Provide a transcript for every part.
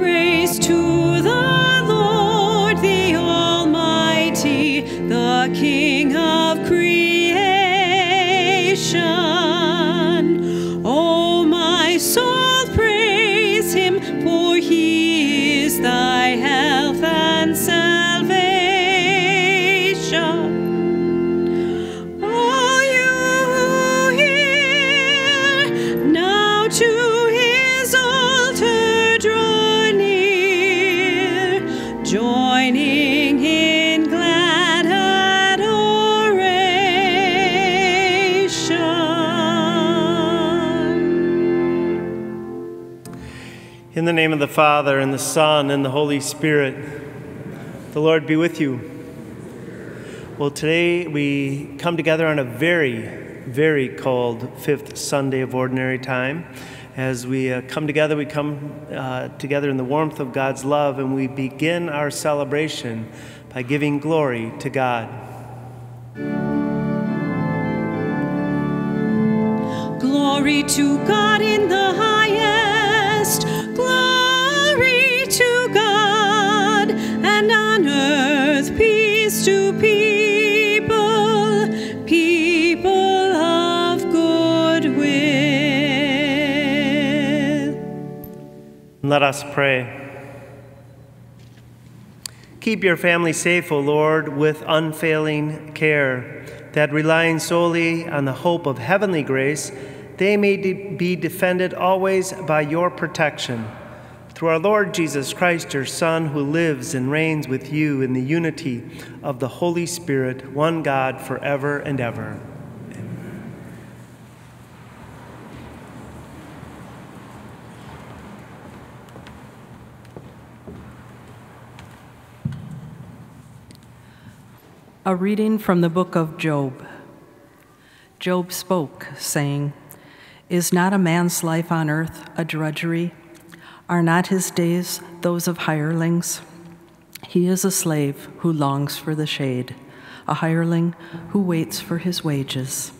Praise to Father, and the Son, and the Holy Spirit, the Lord be with you. Well, today we come together on a very, very cold fifth Sunday of Ordinary Time. As we uh, come together, we come uh, together in the warmth of God's love, and we begin our celebration by giving glory to God. Glory to God in the highest. Glory to people, people of good will. Let us pray. Keep your family safe, O Lord, with unfailing care, that relying solely on the hope of heavenly grace, they may de- be defended always by your protection. Through our Lord Jesus Christ, your Son, who lives and reigns with you in the unity of the Holy Spirit, one God, forever and ever. A reading from the book of Job. Job spoke, saying, Is not a man's life on earth a drudgery? Are not his days those of hirelings? He is a slave who longs for the shade, a hireling who waits for his wages.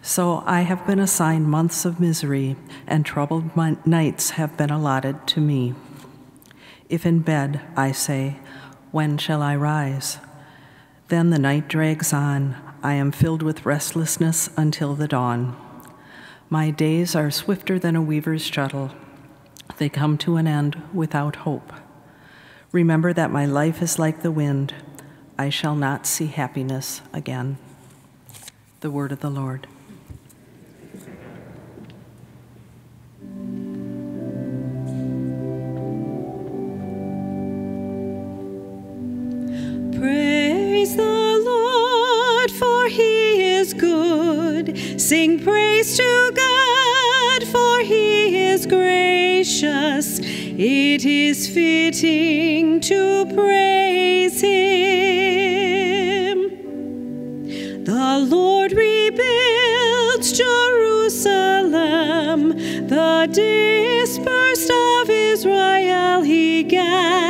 So I have been assigned months of misery, and troubled nights have been allotted to me. If in bed I say, When shall I rise? Then the night drags on. I am filled with restlessness until the dawn. My days are swifter than a weaver's shuttle. They come to an end without hope. Remember that my life is like the wind. I shall not see happiness again. The word of the Lord. It is fitting to praise him. The Lord rebuilds Jerusalem, the dispersed of Israel he gathers.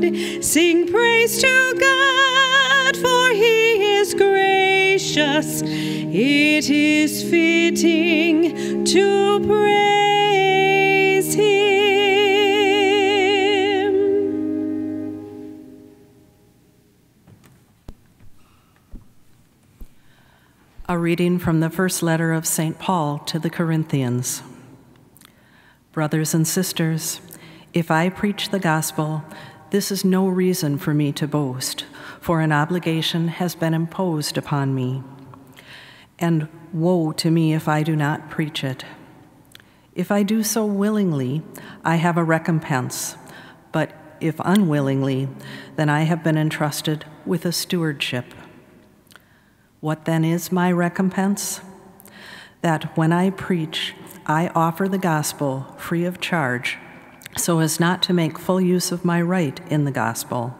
Good. Sing praise to God, for he is gracious. It is fitting to praise him. A reading from the first letter of St. Paul to the Corinthians. Brothers and sisters, if I preach the gospel, this is no reason for me to boast, for an obligation has been imposed upon me. And woe to me if I do not preach it. If I do so willingly, I have a recompense, but if unwillingly, then I have been entrusted with a stewardship. What then is my recompense? That when I preach, I offer the gospel free of charge, so as not to make full use of my right in the gospel.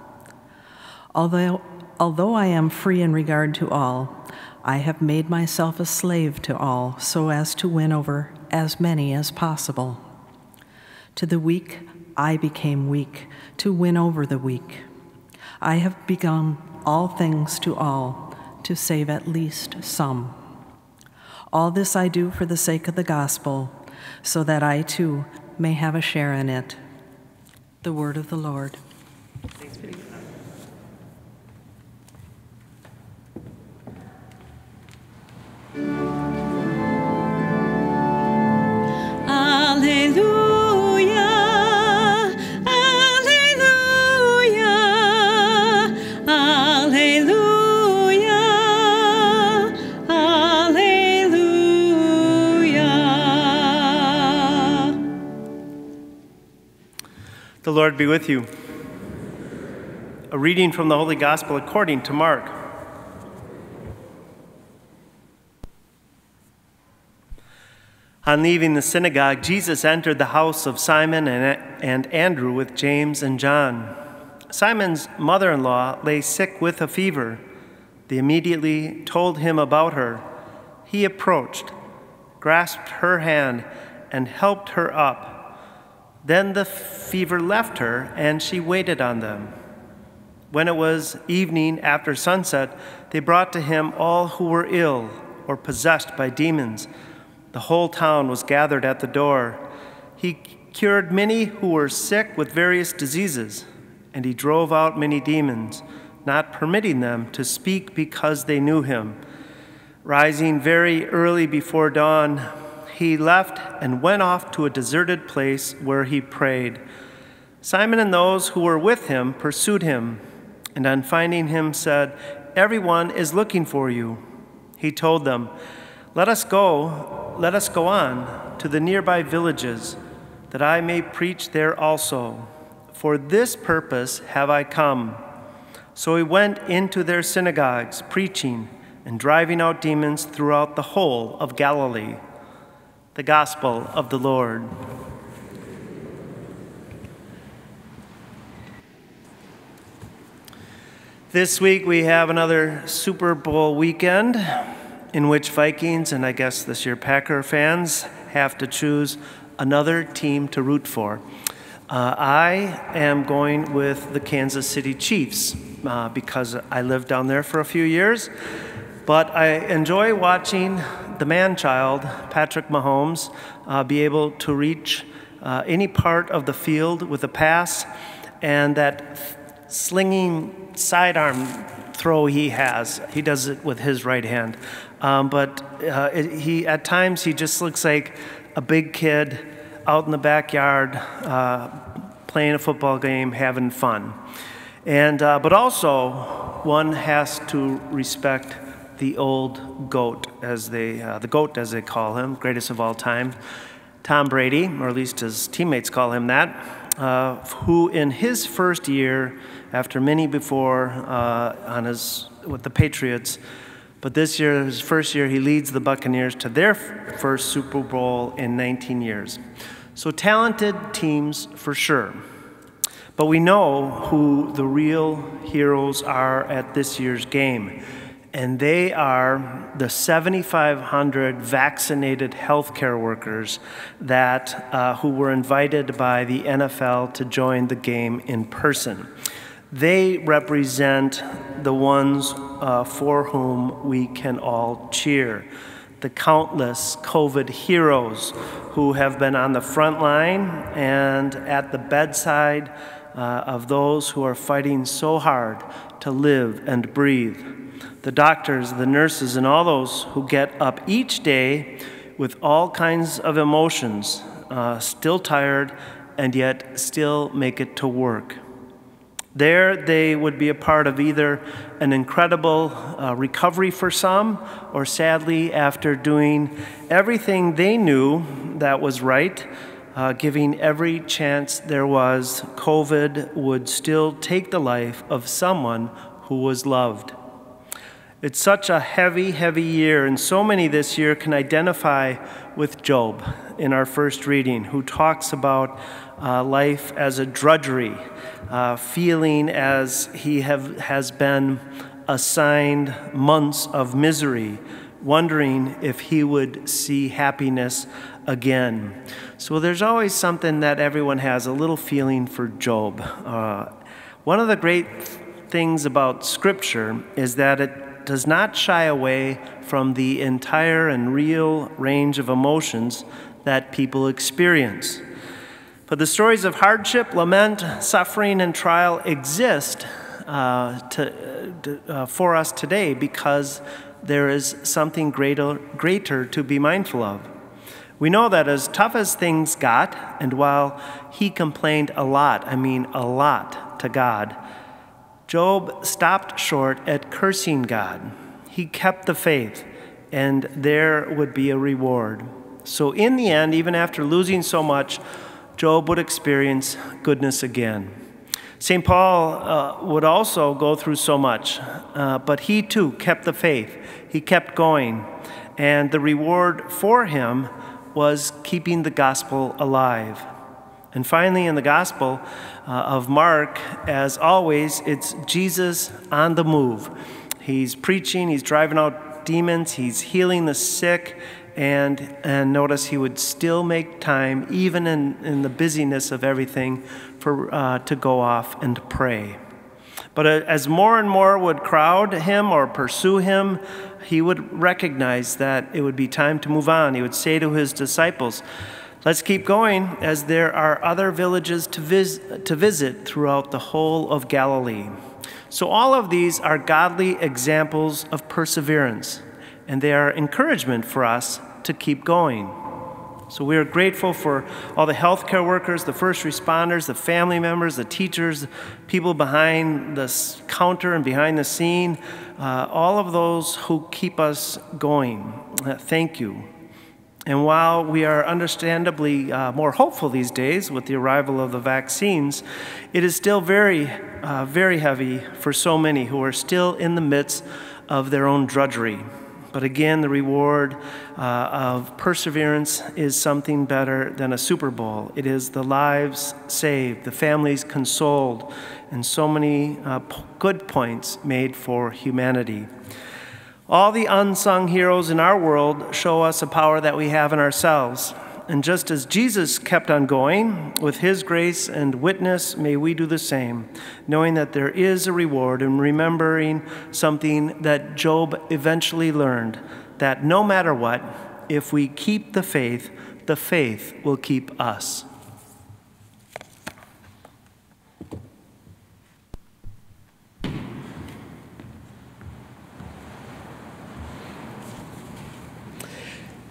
Although, although I am free in regard to all, I have made myself a slave to all, so as to win over as many as possible. To the weak, I became weak to win over the weak. I have become all things to all to save at least some. All this I do for the sake of the gospel, so that I too may have a share in it. The word of the Lord. Alleluia, The Lord be with you. A reading from the Holy Gospel according to Mark. On leaving the synagogue, Jesus entered the house of Simon and, and Andrew with James and John. Simon's mother in law lay sick with a fever. They immediately told him about her. He approached, grasped her hand, and helped her up. Then the fever left her, and she waited on them. When it was evening after sunset, they brought to him all who were ill or possessed by demons. The whole town was gathered at the door. He cured many who were sick with various diseases, and he drove out many demons, not permitting them to speak because they knew him. Rising very early before dawn, he left and went off to a deserted place where he prayed. Simon and those who were with him pursued him, and on finding him said, Everyone is looking for you. He told them, Let us go, let us go on to the nearby villages, that I may preach there also. For this purpose have I come. So he went into their synagogues, preaching and driving out demons throughout the whole of Galilee. The Gospel of the Lord. This week we have another Super Bowl weekend in which Vikings and I guess this year Packer fans have to choose another team to root for. Uh, I am going with the Kansas City Chiefs uh, because I lived down there for a few years. But I enjoy watching the man child, Patrick Mahomes, uh, be able to reach uh, any part of the field with a pass and that slinging sidearm throw he has. He does it with his right hand. Um, but uh, it, he, at times, he just looks like a big kid out in the backyard uh, playing a football game, having fun. And, uh, but also, one has to respect the old goat, as they, uh, the goat as they call him, greatest of all time, Tom Brady, or at least his teammates call him that, uh, who in his first year, after many before uh, on his with the Patriots, but this year, his first year, he leads the Buccaneers to their first Super Bowl in 19 years. So talented teams for sure. But we know who the real heroes are at this year's game and they are the 7,500 vaccinated healthcare workers that, uh, who were invited by the NFL to join the game in person. They represent the ones uh, for whom we can all cheer. The countless COVID heroes who have been on the front line and at the bedside uh, of those who are fighting so hard to live and breathe the doctors, the nurses, and all those who get up each day with all kinds of emotions, uh, still tired, and yet still make it to work. There, they would be a part of either an incredible uh, recovery for some, or sadly, after doing everything they knew that was right, uh, giving every chance there was, COVID would still take the life of someone who was loved. It's such a heavy, heavy year, and so many this year can identify with Job in our first reading, who talks about uh, life as a drudgery, uh, feeling as he have, has been assigned months of misery, wondering if he would see happiness again. So there's always something that everyone has a little feeling for Job. Uh, one of the great things about Scripture is that it does not shy away from the entire and real range of emotions that people experience. But the stories of hardship, lament, suffering, and trial exist uh, to, uh, for us today because there is something greater, greater to be mindful of. We know that as tough as things got, and while he complained a lot, I mean a lot, to God, Job stopped short at cursing God. He kept the faith, and there would be a reward. So, in the end, even after losing so much, Job would experience goodness again. St. Paul uh, would also go through so much, uh, but he too kept the faith. He kept going, and the reward for him was keeping the gospel alive. And finally, in the gospel uh, of Mark, as always, it's Jesus on the move. He's preaching, he's driving out demons, he's healing the sick, and, and notice he would still make time, even in, in the busyness of everything, for, uh, to go off and pray. But as more and more would crowd him or pursue him, he would recognize that it would be time to move on. He would say to his disciples, Let's keep going, as there are other villages to, vis- to visit throughout the whole of Galilee. So, all of these are godly examples of perseverance, and they are encouragement for us to keep going. So we are grateful for all the healthcare workers, the first responders, the family members, the teachers, people behind the counter and behind the scene, uh, all of those who keep us going. Uh, thank you. And while we are understandably uh, more hopeful these days with the arrival of the vaccines, it is still very, uh, very heavy for so many who are still in the midst of their own drudgery. But again, the reward uh, of perseverance is something better than a Super Bowl. It is the lives saved, the families consoled, and so many uh, good points made for humanity. All the unsung heroes in our world show us a power that we have in ourselves. And just as Jesus kept on going with his grace and witness, may we do the same, knowing that there is a reward and remembering something that Job eventually learned that no matter what, if we keep the faith, the faith will keep us.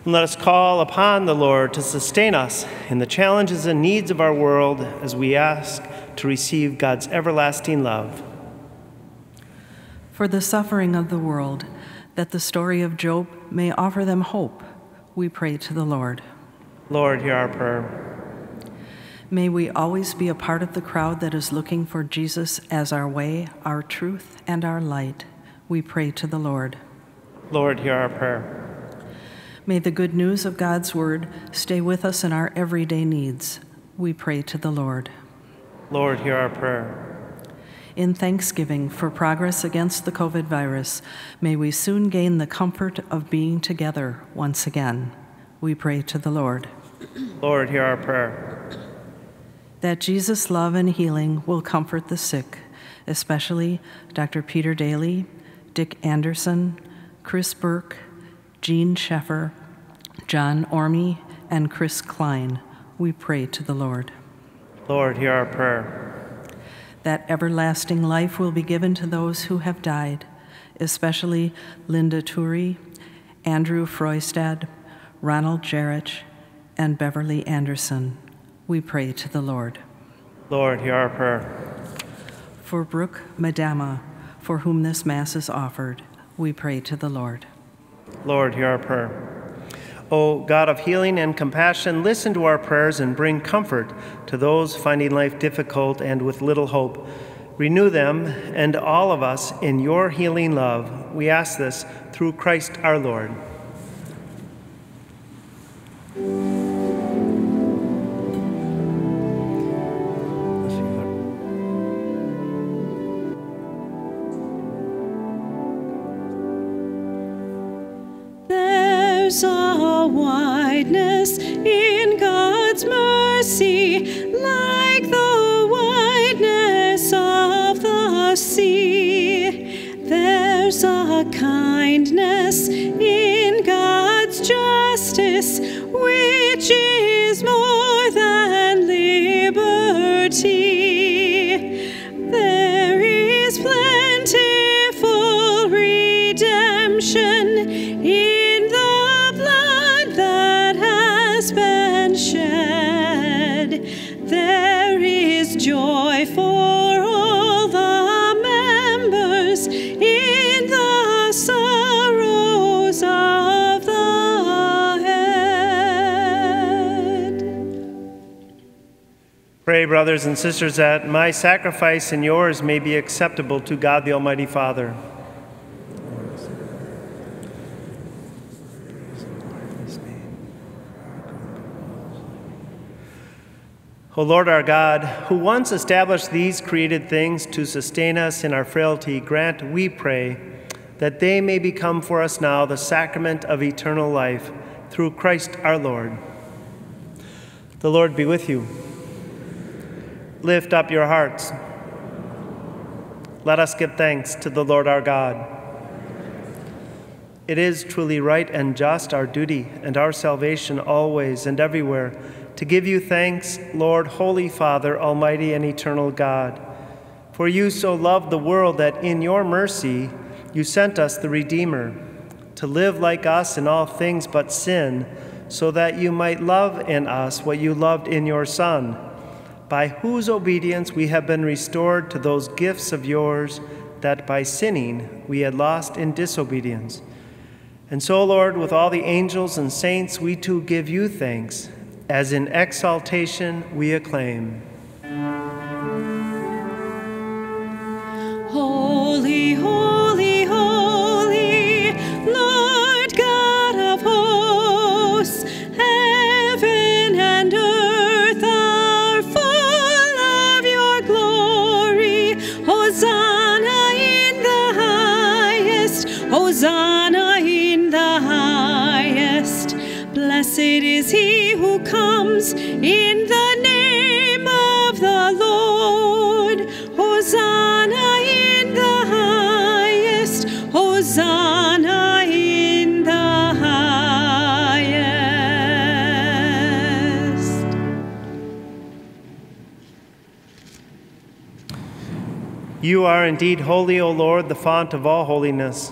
And let us call upon the Lord to sustain us in the challenges and needs of our world as we ask to receive God's everlasting love. For the suffering of the world, that the story of Job may offer them hope, we pray to the Lord. Lord, hear our prayer. May we always be a part of the crowd that is looking for Jesus as our way, our truth, and our light. We pray to the Lord. Lord, hear our prayer. May the good news of God's word stay with us in our everyday needs. We pray to the Lord. Lord, hear our prayer. In thanksgiving for progress against the COVID virus, may we soon gain the comfort of being together once again. We pray to the Lord. Lord, hear our prayer. That Jesus' love and healing will comfort the sick, especially Dr. Peter Daly, Dick Anderson, Chris Burke, Jean Sheffer, John Orme, and Chris Klein, we pray to the Lord. Lord, hear our prayer. That everlasting life will be given to those who have died, especially Linda Turi, Andrew Freustad, Ronald Jarich, and Beverly Anderson. We pray to the Lord. Lord, hear our prayer. For Brooke Madama, for whom this Mass is offered, we pray to the Lord. Lord, hear our prayer. O God of healing and compassion, listen to our prayers and bring comfort to those finding life difficult and with little hope. Renew them and all of us in your healing love. We ask this through Christ our Lord. There's a wideness in God's mercy, like the wideness of the sea. There's a kindness Pray, brothers and sisters, that my sacrifice and yours may be acceptable to God the Almighty Father. O Lord our God, who once established these created things to sustain us in our frailty, grant, we pray, that they may become for us now the sacrament of eternal life, through Christ our Lord. The Lord be with you. Lift up your hearts. Let us give thanks to the Lord our God. It is truly right and just, our duty and our salvation always and everywhere, to give you thanks, Lord, Holy Father, Almighty and eternal God. For you so loved the world that in your mercy you sent us the Redeemer, to live like us in all things but sin, so that you might love in us what you loved in your Son, by whose obedience we have been restored to those gifts of yours that by sinning we had lost in disobedience. And so, Lord, with all the angels and saints, we too give you thanks, as in exaltation we acclaim. Blessed is he who comes in the name of the Lord. Hosanna in the highest, Hosanna in the highest. You are indeed holy, O Lord, the font of all holiness.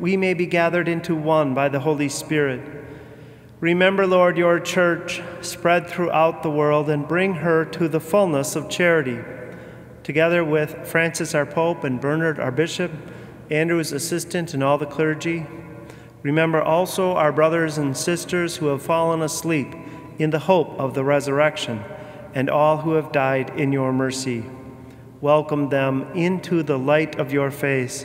we may be gathered into one by the Holy Spirit. Remember, Lord, your church spread throughout the world and bring her to the fullness of charity. Together with Francis, our Pope, and Bernard, our Bishop, Andrew's assistant, and all the clergy, remember also our brothers and sisters who have fallen asleep in the hope of the resurrection, and all who have died in your mercy. Welcome them into the light of your face.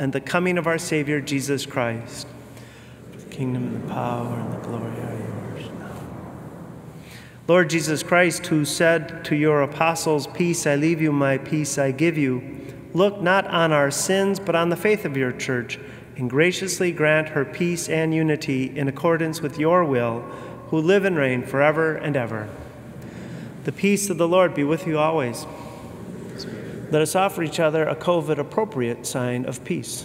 and the coming of our Savior Jesus Christ. The kingdom and the power and the glory are yours now. Lord Jesus Christ, who said to your apostles, Peace I leave you, my peace I give you, look not on our sins, but on the faith of your church, and graciously grant her peace and unity in accordance with your will, who live and reign forever and ever. The peace of the Lord be with you always. Let us offer each other a COVID appropriate sign of peace.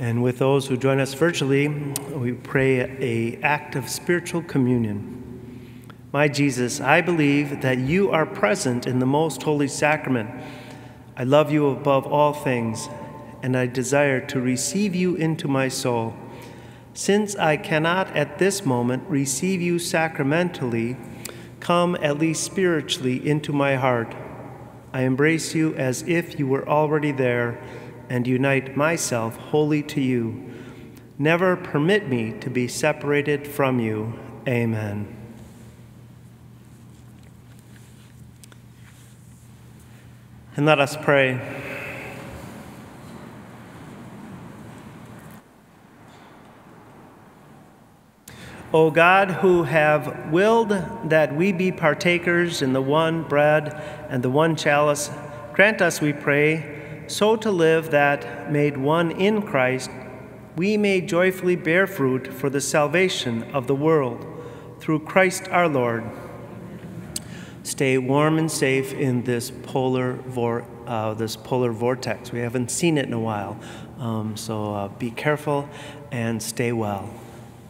And with those who join us virtually, we pray a act of spiritual communion. My Jesus, I believe that you are present in the most holy sacrament. I love you above all things, and I desire to receive you into my soul. Since I cannot at this moment receive you sacramentally, come at least spiritually into my heart. I embrace you as if you were already there and unite myself wholly to you. Never permit me to be separated from you. Amen. And let us pray. O God, who have willed that we be partakers in the one bread and the one chalice, grant us, we pray, so to live that, made one in Christ, we may joyfully bear fruit for the salvation of the world. Through Christ our Lord. Stay warm and safe in this polar, vor- uh, this polar vortex. We haven't seen it in a while, um, so uh, be careful and stay well.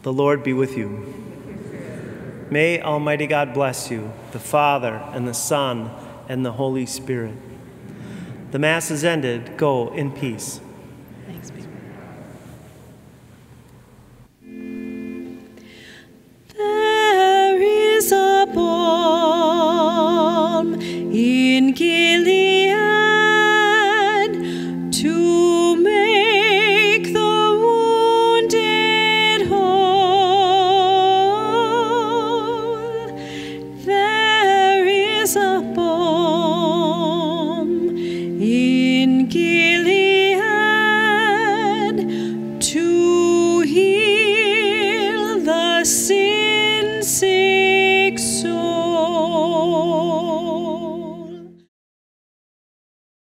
The Lord be with you. May Almighty God bless you, the Father, and the Son, and the Holy Spirit. The Mass is ended. Go in peace.